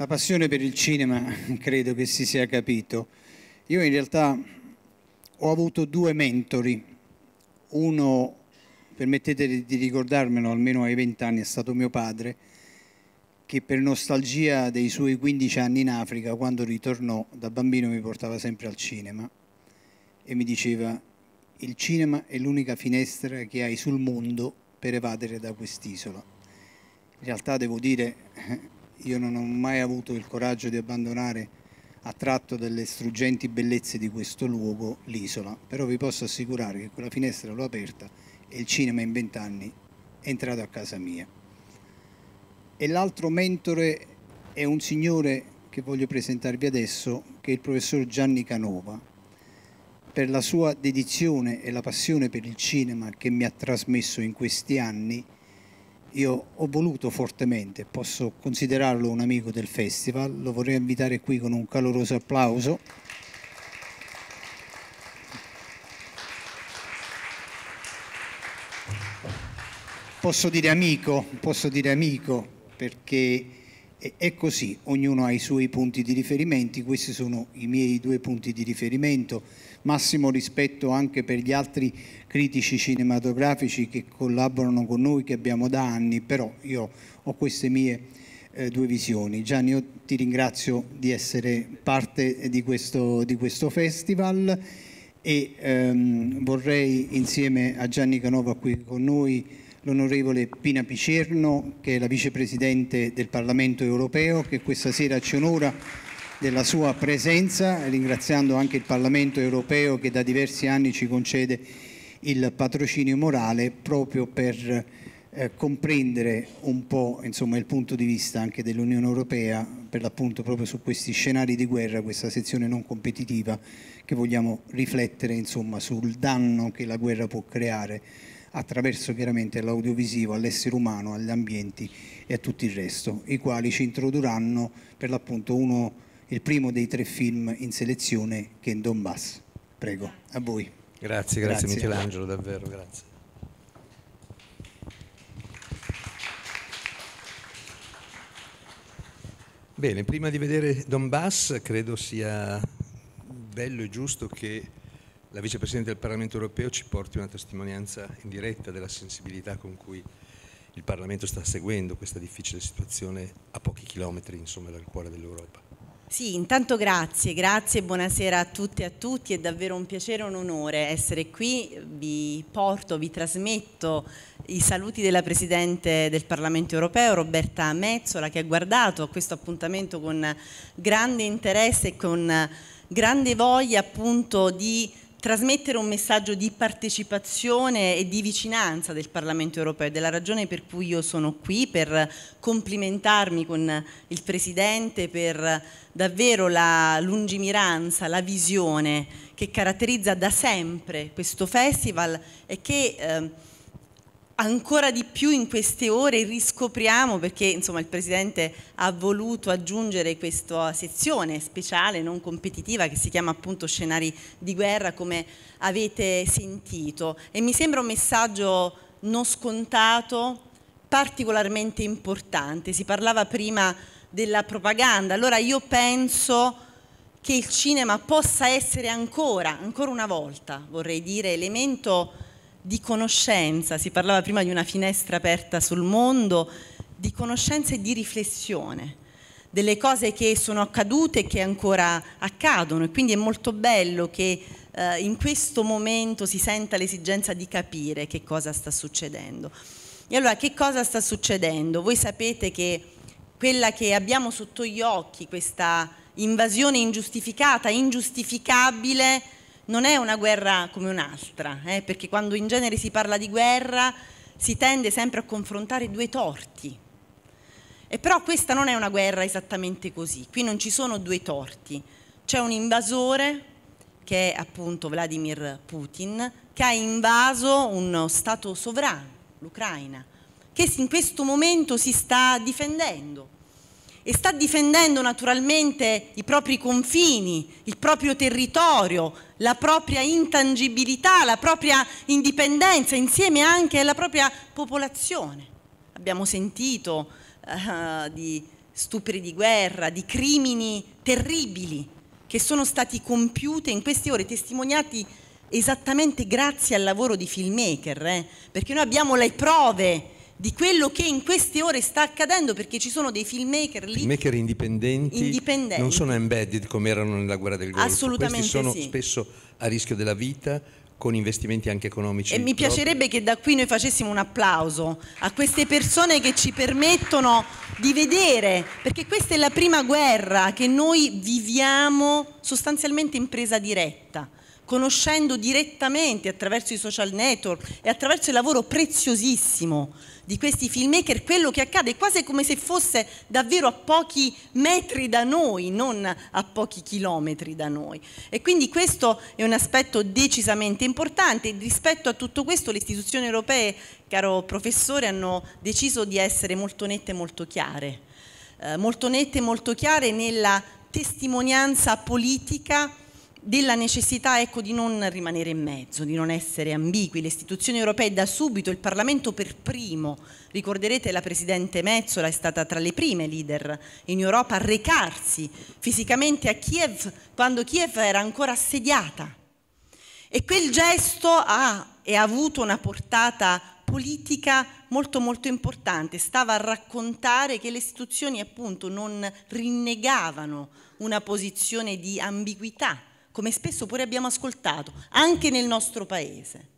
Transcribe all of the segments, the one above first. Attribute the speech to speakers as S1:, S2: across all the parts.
S1: La passione per il cinema credo che si sia capito. Io in realtà ho avuto due mentori. Uno, permettete di ricordarmelo, almeno ai vent'anni è stato mio padre, che per nostalgia dei suoi 15 anni in Africa, quando ritornò da bambino mi portava sempre al cinema e mi diceva il cinema è l'unica finestra che hai sul mondo per evadere da quest'isola. In realtà devo dire io non ho mai avuto il coraggio di abbandonare attratto dalle struggenti bellezze di questo luogo l'isola, però vi posso assicurare che quella finestra l'ho aperta e il cinema in vent'anni è entrato a casa mia. E l'altro mentore è un signore che voglio presentarvi adesso, che è il professor Gianni Canova, per la sua dedizione e la passione per il cinema che mi ha trasmesso in questi anni io ho voluto fortemente, posso considerarlo un amico del festival, lo vorrei invitare qui con un caloroso applauso. Posso dire amico, posso dire amico perché è così, ognuno ha i suoi punti di riferimento, questi sono i miei due punti di riferimento massimo rispetto anche per gli altri critici cinematografici che collaborano con noi, che abbiamo da anni, però io ho queste mie eh, due visioni. Gianni, io ti ringrazio di essere parte di questo, di questo festival e ehm, vorrei insieme a Gianni Canova qui con noi l'onorevole Pina Picerno, che è la vicepresidente del Parlamento europeo, che questa sera ci onora della sua presenza, ringraziando anche il Parlamento europeo che da diversi anni ci concede il patrocinio morale proprio per eh, comprendere un po' insomma, il punto di vista anche dell'Unione Europea per l'appunto proprio su questi scenari di guerra, questa sezione non competitiva che vogliamo riflettere insomma, sul danno che la guerra può creare attraverso chiaramente l'audiovisivo all'essere umano, agli ambienti e a tutto il resto, i quali ci introdurranno per l'appunto uno il primo dei tre film in selezione che è in Donbass. Prego, a voi.
S2: Grazie, grazie, grazie. Michelangelo, davvero, grazie. Bene, prima di vedere Donbass credo sia bello e giusto che la vicepresidente del Parlamento europeo ci porti una testimonianza in diretta della sensibilità con cui il Parlamento sta seguendo questa difficile situazione a pochi chilometri insomma, dal cuore dell'Europa.
S3: Sì, intanto grazie, grazie, buonasera a tutte e a tutti, è davvero un piacere e un onore essere qui, vi porto, vi trasmetto i saluti della Presidente del Parlamento europeo, Roberta Mezzola, che ha guardato a questo appuntamento con grande interesse e con grande voglia appunto di trasmettere un messaggio di partecipazione e di vicinanza del Parlamento europeo. Ed è la ragione per cui io sono qui, per complimentarmi con il Presidente, per davvero la lungimiranza, la visione che caratterizza da sempre questo festival e che... Eh, ancora di più in queste ore riscopriamo perché insomma, il Presidente ha voluto aggiungere questa sezione speciale, non competitiva, che si chiama appunto scenari di guerra come avete sentito e mi sembra un messaggio non scontato, particolarmente importante. Si parlava prima della propaganda, allora io penso che il cinema possa essere ancora, ancora una volta, vorrei dire, elemento di conoscenza, si parlava prima di una finestra aperta sul mondo, di conoscenza e di riflessione delle cose che sono accadute e che ancora accadono e quindi è molto bello che eh, in questo momento si senta l'esigenza di capire che cosa sta succedendo. E allora che cosa sta succedendo? Voi sapete che quella che abbiamo sotto gli occhi, questa invasione ingiustificata, ingiustificabile, non è una guerra come un'altra, eh, perché quando in genere si parla di guerra si tende sempre a confrontare due torti. E però questa non è una guerra esattamente così, qui non ci sono due torti, c'è un invasore che è appunto Vladimir Putin, che ha invaso uno Stato sovrano, l'Ucraina, che in questo momento si sta difendendo e sta difendendo naturalmente i propri confini, il proprio territorio, la propria intangibilità, la propria indipendenza, insieme anche alla propria popolazione. Abbiamo sentito uh, di stupri di guerra, di crimini terribili che sono stati compiuti in queste ore, testimoniati esattamente grazie al lavoro di filmmaker, eh? perché noi abbiamo le prove di quello che in queste ore sta accadendo perché ci sono dei filmmaker lì
S2: filmmaker indipendenti,
S3: indipendenti.
S2: non sono embedded come erano nella guerra del Golfo
S3: assolutamente
S2: questi sono
S3: sì.
S2: spesso a rischio della vita con investimenti anche economici
S3: e mi piacerebbe che da qui noi facessimo un applauso a queste persone che ci permettono di vedere perché questa è la prima guerra che noi viviamo sostanzialmente in presa diretta conoscendo direttamente attraverso i social network e attraverso il lavoro preziosissimo di questi filmmaker quello che accade quasi come se fosse davvero a pochi metri da noi, non a pochi chilometri da noi. E quindi questo è un aspetto decisamente importante. Rispetto a tutto questo le istituzioni europee, caro professore, hanno deciso di essere molto nette e molto chiare. Eh, molto nette e molto chiare nella testimonianza politica della necessità ecco, di non rimanere in mezzo, di non essere ambigui. Le istituzioni europee da subito, il Parlamento per primo, ricorderete la Presidente Mezzola è stata tra le prime leader in Europa a recarsi fisicamente a Kiev quando Kiev era ancora assediata. E quel gesto ha e ha avuto una portata politica molto molto importante, stava a raccontare che le istituzioni appunto non rinnegavano una posizione di ambiguità come spesso pure abbiamo ascoltato, anche nel nostro paese.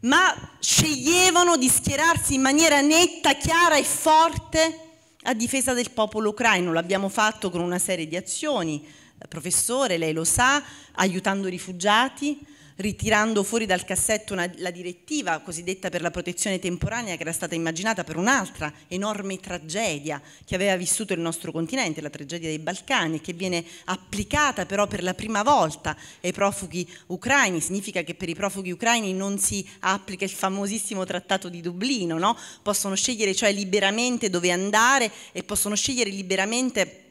S3: Ma sceglievano di schierarsi in maniera netta, chiara e forte a difesa del popolo ucraino. L'abbiamo fatto con una serie di azioni, professore, lei lo sa, aiutando i rifugiati, ritirando fuori dal cassetto una, la direttiva cosiddetta per la protezione temporanea che era stata immaginata per un'altra enorme tragedia che aveva vissuto il nostro continente, la tragedia dei Balcani, che viene applicata però per la prima volta ai profughi ucraini. Significa che per i profughi ucraini non si applica il famosissimo trattato di Dublino, no? possono scegliere cioè liberamente dove andare e possono scegliere liberamente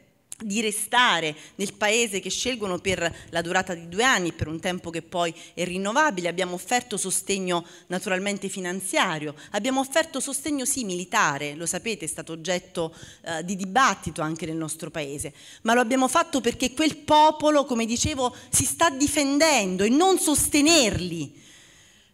S3: di restare nel paese che scelgono per la durata di due anni, per un tempo che poi è rinnovabile. Abbiamo offerto sostegno naturalmente finanziario, abbiamo offerto sostegno sì militare, lo sapete, è stato oggetto eh, di dibattito anche nel nostro paese, ma lo abbiamo fatto perché quel popolo, come dicevo, si sta difendendo e non sostenerli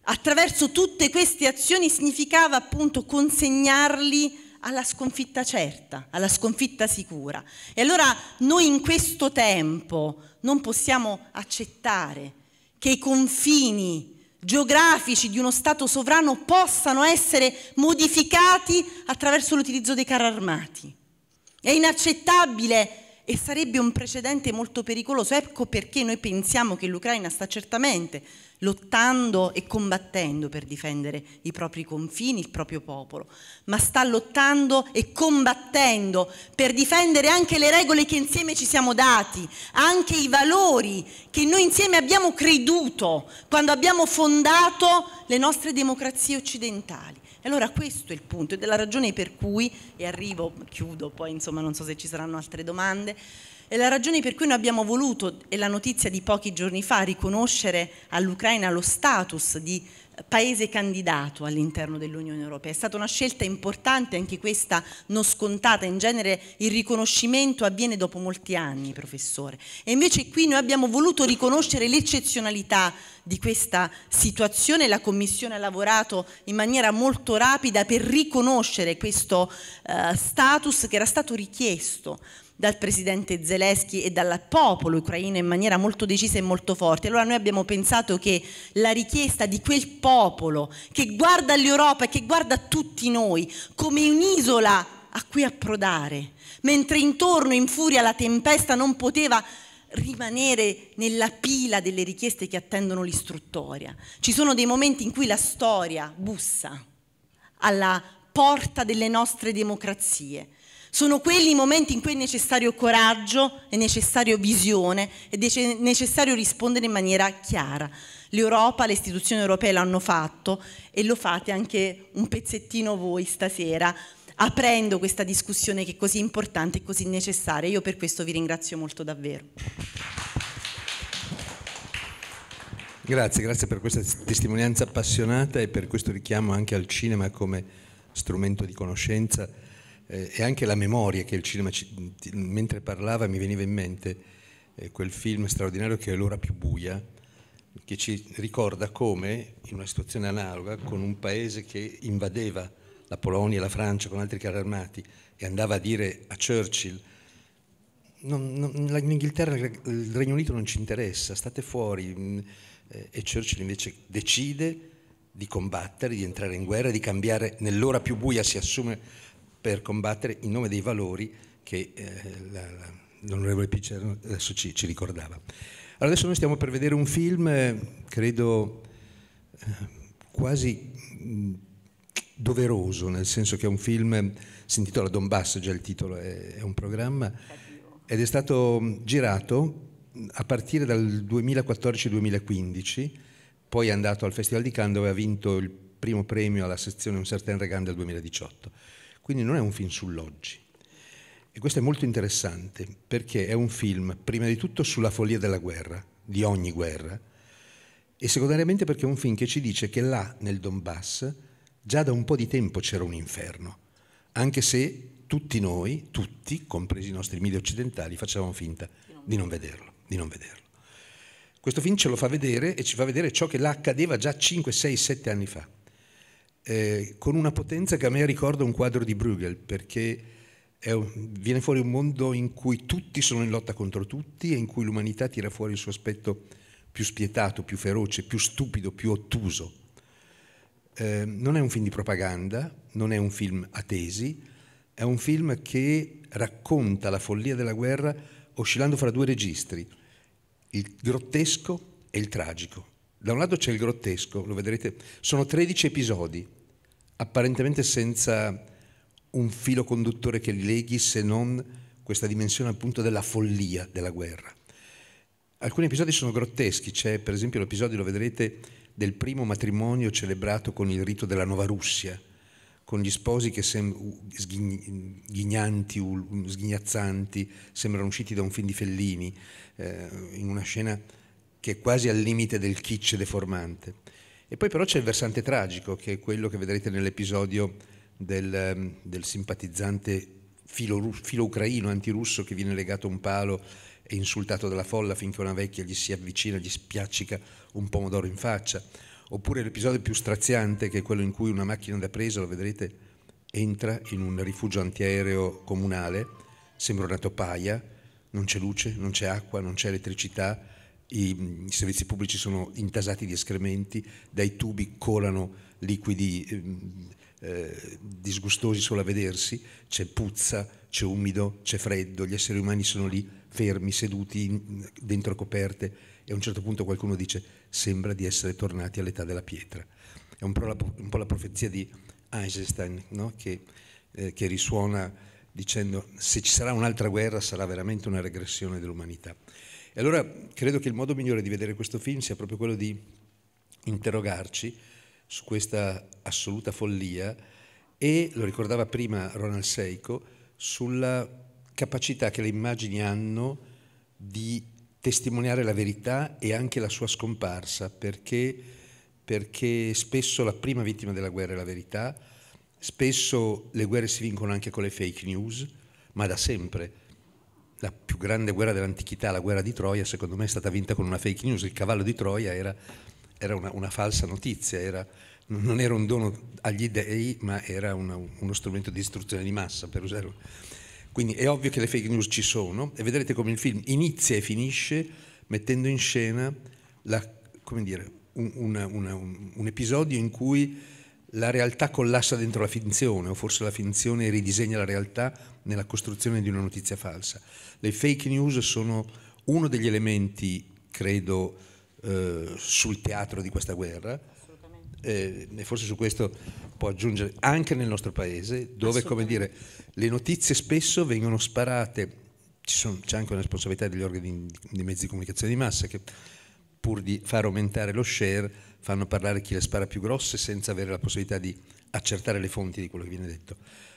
S3: attraverso tutte queste azioni significava appunto consegnarli alla sconfitta certa, alla sconfitta sicura. E allora noi in questo tempo non possiamo accettare che i confini geografici di uno Stato sovrano possano essere modificati attraverso l'utilizzo dei carri armati. È inaccettabile e sarebbe un precedente molto pericoloso. Ecco perché noi pensiamo che l'Ucraina sta certamente lottando e combattendo per difendere i propri confini, il proprio popolo, ma sta lottando e combattendo per difendere anche le regole che insieme ci siamo dati, anche i valori che noi insieme abbiamo creduto quando abbiamo fondato le nostre democrazie occidentali. E allora questo è il punto ed è la ragione per cui, e arrivo, chiudo, poi insomma non so se ci saranno altre domande, è la ragione per cui noi abbiamo voluto, è la notizia di pochi giorni fa, riconoscere all'Ucraina lo status di paese candidato all'interno dell'Unione Europea. È stata una scelta importante, anche questa non scontata, in genere il riconoscimento avviene dopo molti anni, professore. E invece qui noi abbiamo voluto riconoscere l'eccezionalità di questa situazione, la Commissione ha lavorato in maniera molto rapida per riconoscere questo uh, status che era stato richiesto dal presidente Zelensky e dal popolo ucraino in maniera molto decisa e molto forte. Allora noi abbiamo pensato che la richiesta di quel popolo che guarda l'Europa e che guarda tutti noi come un'isola a cui approdare, mentre intorno in furia la tempesta non poteva rimanere nella pila delle richieste che attendono l'istruttoria. Ci sono dei momenti in cui la storia bussa alla porta delle nostre democrazie sono quelli i momenti in cui è necessario coraggio, è necessario visione, è necessario rispondere in maniera chiara. L'Europa, le istituzioni europee l'hanno fatto e lo fate anche un pezzettino voi stasera, aprendo questa discussione che è così importante e così necessaria. Io per questo vi ringrazio molto davvero.
S2: Grazie, grazie per questa testimonianza appassionata e per questo richiamo anche al cinema come strumento di conoscenza eh, e anche la memoria che il cinema, ci, mentre parlava mi veniva in mente eh, quel film straordinario che è L'ora più buia, che ci ricorda come in una situazione analoga con un paese che invadeva la Polonia la Francia con altri carri armati e andava a dire a Churchill non, non, l'Inghilterra, il Regno Unito non ci interessa, state fuori. Mm, eh, e Churchill invece decide di combattere, di entrare in guerra, di cambiare, nell'ora più buia si assume per combattere in nome dei valori che eh, l'onorevole Picer adesso ci, ci, ricordava. Allora adesso noi stiamo per vedere un film, eh, credo, eh, quasi mm, doveroso, nel senso che è un film, si intitola Donbass, già il titolo è, è un programma, ed è stato girato a partire dal 2014-2015, poi è andato al Festival di Cannes dove ha vinto il primo premio alla sezione Un certain regard del 2018. Quindi non è un film sull'oggi. E questo è molto interessante perché è un film, prima di tutto, sulla follia della guerra, di ogni guerra, e secondariamente perché è un film che ci dice che là, nel Donbass, già da un po' di tempo c'era un inferno, anche se tutti noi, tutti, compresi i nostri media occidentali, facevamo finta di non vederlo. Di non vederlo. Questo film ce lo fa vedere e ci fa vedere ciò che là accadeva già 5, 6, 7 anni fa, eh, con una potenza che a me ricorda un quadro di Bruegel, perché un, viene fuori un mondo in cui tutti sono in lotta contro tutti e in cui l'umanità tira fuori il suo aspetto più spietato, più feroce, più stupido, più ottuso. Eh, non è un film di propaganda, non è un film a tesi, è un film che racconta la follia della guerra oscillando fra due registri, il grottesco e il tragico. Da un lato c'è il grottesco, lo vedrete, sono 13 episodi, apparentemente senza un filo conduttore che li leghi se non questa dimensione appunto della follia della guerra. Alcuni episodi sono grotteschi, c'è per esempio l'episodio, lo vedrete, del primo matrimonio celebrato con il rito della Nova Russia, con gli sposi che sem- sghignanti, sghignazzanti, sembrano usciti da un film di Fellini, eh, in una scena che è quasi al limite del kitsch deformante. E poi però c'è il versante tragico, che è quello che vedrete nell'episodio del, ehm, del simpatizzante filo, filo ucraino, antirusso, che viene legato a un palo e insultato dalla folla finché una vecchia gli si avvicina, gli spiaccica un pomodoro in faccia. Oppure l'episodio più straziante, che è quello in cui una macchina da presa, lo vedrete, entra in un rifugio antiaereo comunale, sembra una topaia, non c'è luce, non c'è acqua, non c'è elettricità, i, i servizi pubblici sono intasati di escrementi, dai tubi colano liquidi eh, eh, disgustosi solo a vedersi, c'è puzza, c'è umido, c'è freddo, gli esseri umani sono lì fermi, seduti dentro coperte e a un certo punto qualcuno dice sembra di essere tornati all'età della pietra. È un po' la, un po la profezia di Einstein no? che, eh, che risuona dicendo se ci sarà un'altra guerra sarà veramente una regressione dell'umanità. E allora credo che il modo migliore di vedere questo film sia proprio quello di interrogarci su questa assoluta follia e, lo ricordava prima Ronald Seiko, sulla capacità che le immagini hanno di testimoniare la verità e anche la sua scomparsa, perché, perché spesso la prima vittima della guerra è la verità, spesso le guerre si vincono anche con le fake news, ma da sempre. La più grande guerra dell'antichità, la guerra di Troia, secondo me è stata vinta con una fake news. Il cavallo di Troia era, era una, una, falsa notizia, era, non era un dono agli dei, ma era una, uno strumento di distruzione di massa, per usare quindi è ovvio che le fake news ci sono e vedrete come il film inizia e finisce mettendo in scena la, dire, un, una, un, un episodio in cui la realtà collassa dentro la finzione o forse la finzione ridisegna la realtà nella costruzione di una notizia falsa. Le fake news sono uno degli elementi, credo, eh, sul teatro di questa guerra. Eh, e forse su questo può aggiungere anche nel nostro paese, dove come dire, le notizie spesso vengono sparate, sono, c'è anche una responsabilità degli organi di mezzi di comunicazione di massa che pur di far aumentare lo share fanno parlare chi le spara più grosse senza avere la possibilità di accertare le fonti di quello che viene detto.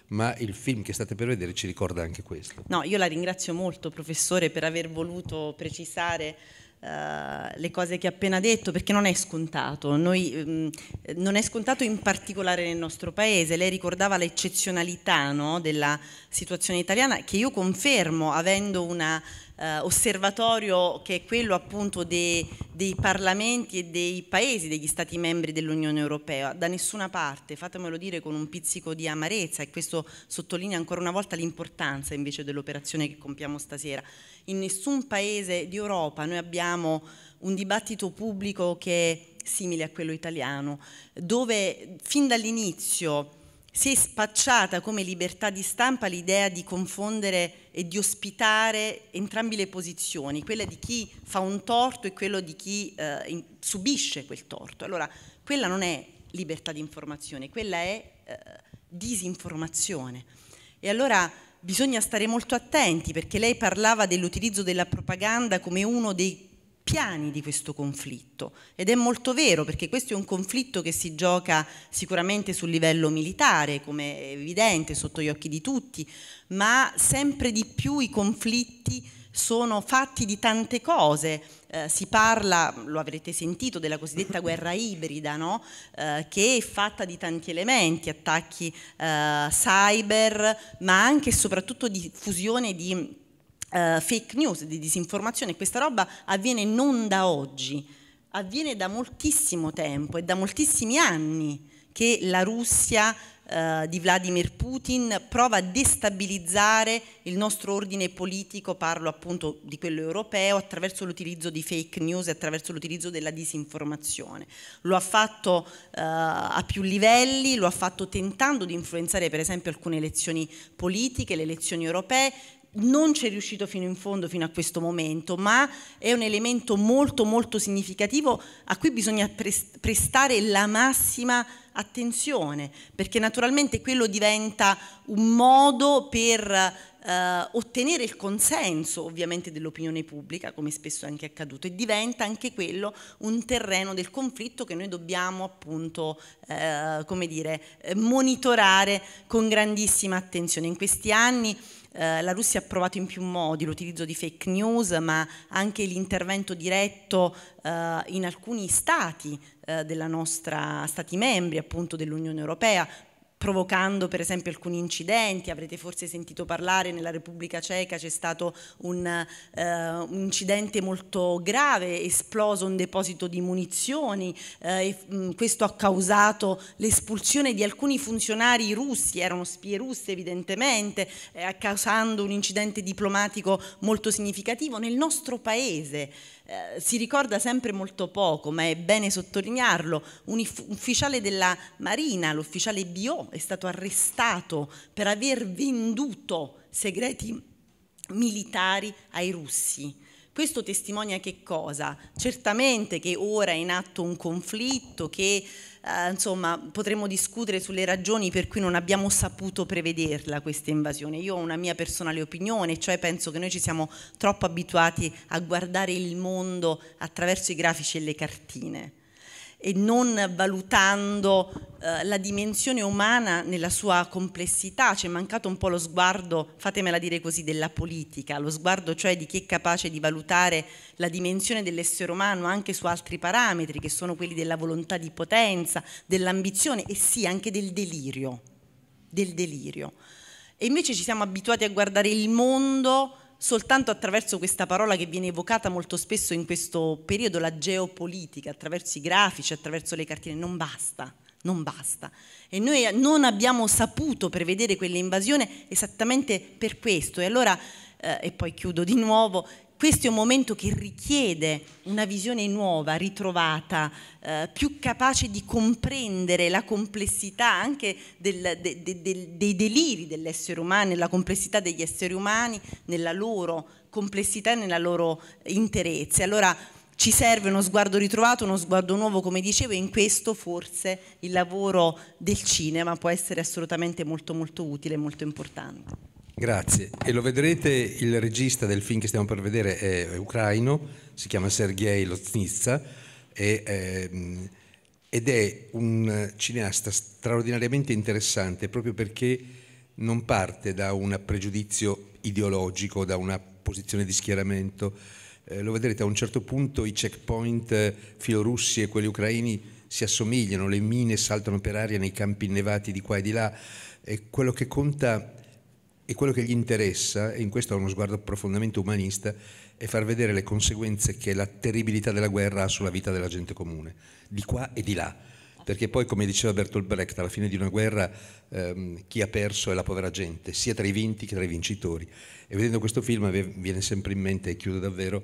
S2: Ma il film che state per vedere ci ricorda anche questo.
S3: No, io la ringrazio molto, professore, per aver voluto precisare Uh, le cose che ha appena detto perché non è scontato, Noi, um, non è scontato in particolare nel nostro paese, lei ricordava l'eccezionalità no, della situazione italiana che io confermo avendo una eh, osservatorio che è quello appunto dei, dei, parlamenti e dei paesi, degli stati membri dell'Unione Europea, da nessuna parte, fatemelo dire con un pizzico di amarezza e questo sottolinea ancora una volta l'importanza invece dell'operazione che compiamo stasera. In nessun paese d'Europa noi abbiamo un dibattito pubblico che è simile a quello italiano, dove fin dall'inizio si è spacciata come libertà di stampa l'idea di confondere e di ospitare entrambe le posizioni, quella di chi fa un torto e quello di chi eh, subisce quel torto. Allora, quella non è libertà di informazione, quella è eh, disinformazione. E allora bisogna stare molto attenti perché lei parlava dell'utilizzo della propaganda come uno dei piani di questo conflitto ed è molto vero perché questo è un conflitto che si gioca sicuramente sul livello militare, come è evidente sotto gli occhi di tutti, ma sempre di più i conflitti sono fatti di tante cose. Eh, si parla, lo avrete sentito, della cosiddetta guerra ibrida, no? eh, che è fatta di tanti elementi, attacchi eh, cyber, ma anche e soprattutto di fusione di uh, fake news, di disinformazione, questa roba avviene non da oggi, avviene da moltissimo tempo e da moltissimi anni che la Russia uh, di Vladimir Putin prova a destabilizzare il nostro ordine politico, parlo appunto di quello europeo, attraverso l'utilizzo di fake news e attraverso l'utilizzo della disinformazione. Lo ha fatto uh, a più livelli, lo ha fatto tentando di influenzare per esempio alcune elezioni politiche, le elezioni europee, non ci è riuscito fino in fondo, fino a questo momento, ma è un elemento molto molto significativo a cui bisogna prestare la massima attenzione, perché naturalmente quello diventa un modo per Uh, ottenere il consenso ovviamente dell'opinione pubblica, come spesso è anche accaduto, e diventa anche quello un terreno del conflitto che noi dobbiamo appunto, uh, come dire, monitorare con grandissima attenzione. In questi anni eh, la Russia ha provato in più modi l'utilizzo di fake news, ma anche l'intervento diretto eh, in alcuni stati eh, della nostra stati membri appunto dell'Unione Europea provocando per esempio alcuni incidenti, avrete forse sentito parlare nella Repubblica Ceca c'è stato un, uh, un, incidente molto grave, esploso un deposito di munizioni uh, e um, questo ha causato l'espulsione di alcuni funzionari russi, erano spie russe evidentemente, eh, causando un incidente diplomatico molto significativo nel nostro paese. Eh, si ricorda sempre molto poco, ma è bene sottolinearlo, un ufficiale della Marina, l'ufficiale Bio, è stato arrestato per aver venduto segreti militari ai russi. Questo testimonia che cosa? Certamente che ora è in atto un conflitto che eh, insomma, potremmo discutere sulle ragioni per cui non abbiamo saputo prevederla questa invasione. Io ho una mia personale opinione, cioè penso che noi ci siamo troppo abituati a guardare il mondo attraverso i grafici e le cartine e non valutando eh, la dimensione umana nella sua complessità, ci è mancato un po' lo sguardo, fatemela dire così, della politica, lo sguardo cioè di chi è capace di valutare la dimensione dell'essere umano anche su altri parametri, che sono quelli della volontà di potenza, dell'ambizione e sì anche del delirio, del delirio. E invece ci siamo abituati a guardare il mondo soltanto attraverso questa parola che viene evocata molto spesso in questo periodo, la geopolitica, attraverso i grafici, attraverso le cartine, non basta, non basta. E noi non abbiamo saputo prevedere quell'invasione esattamente per questo. E allora, eh, e poi chiudo di nuovo, questo è un momento che richiede una visione nuova, ritrovata, eh, più capace di comprendere la complessità anche del, de, de, de, dei deliri dell'essere umano, la complessità degli esseri umani nella loro complessità e nella loro interezza. Allora ci serve uno sguardo ritrovato, uno sguardo nuovo, come dicevo, e in questo forse il lavoro del cinema può essere assolutamente molto molto utile e molto importante.
S2: Grazie. E lo vedrete, il regista del film che stiamo per vedere è ucraino, si chiama Sergei Loznitsa e, ehm, ed è un cineasta straordinariamente interessante proprio perché non parte da un pregiudizio ideologico, da una posizione di schieramento, eh, lo vedrete a un certo punto i checkpoint eh, filorussi e quelli ucraini si assomigliano, le mine saltano per aria nei campi innevati di qua e di là, e quello che conta e quello che gli interessa, e in questo ha uno sguardo profondamente umanista, è far vedere le conseguenze che la terribilità della guerra ha sulla vita della gente comune, di qua e di là. Perché poi, come diceva Bertolt Brecht, alla fine di una guerra ehm, chi ha perso è la povera gente, sia tra i vinti che tra i vincitori. E vedendo questo film viene sempre in mente, e chiudo davvero,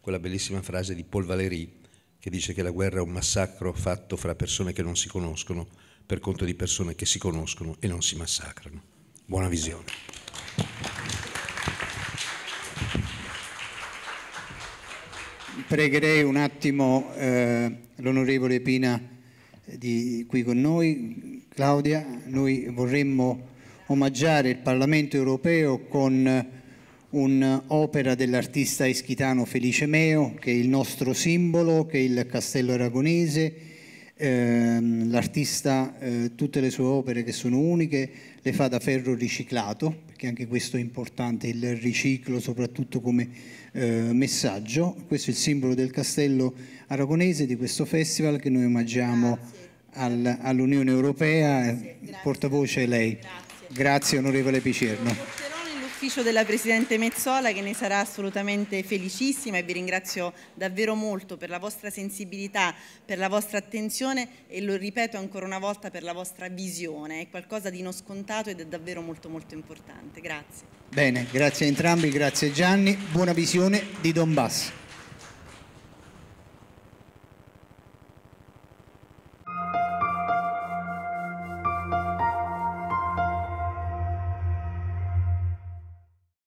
S2: quella bellissima frase di Paul Valéry che dice che la guerra è un massacro fatto fra persone che non si conoscono per conto di persone che si conoscono e non si massacrano. Buona visione.
S1: Pregherei un attimo eh, l'onorevole Pina di, qui con noi. Claudia, noi vorremmo omaggiare il Parlamento europeo con un'opera dell'artista ischitano Felice Meo, che è il nostro simbolo, che è il Castello Aragonese. Eh, l'artista, eh, tutte le sue opere che sono uniche, le fa da ferro riciclato, perché anche questo è importante, il riciclo soprattutto come eh, messaggio. Questo è il simbolo del Castello Aragonese di questo festival che noi omaggiamo al, all'Unione Europea. Grazie. Portavoce lei. Grazie, grazie onorevole Picerno
S3: ufficio della Presidente Mezzola che ne sarà assolutamente felicissima e vi ringrazio davvero molto per la vostra sensibilità, per la vostra attenzione e lo ripeto ancora una volta per la vostra visione. È qualcosa di non scontato ed è davvero molto molto importante. Grazie.
S1: Bene, grazie a entrambi, grazie Gianni. Buona visione di Donbass.